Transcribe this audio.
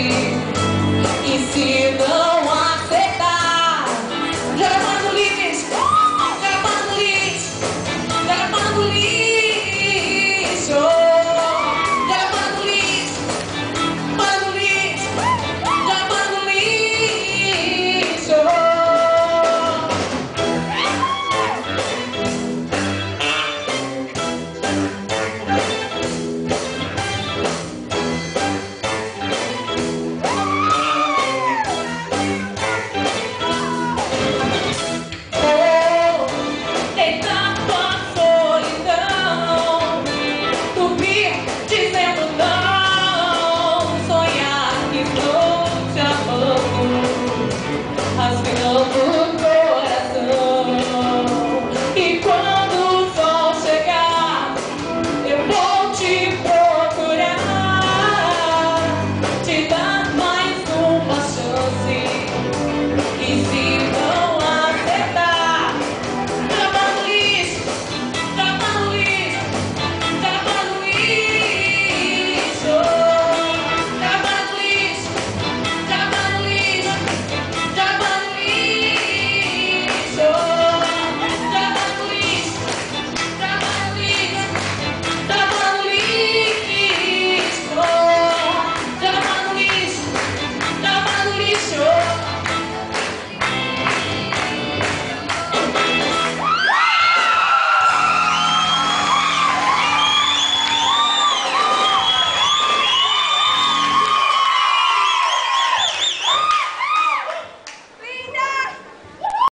chance. E se não Tem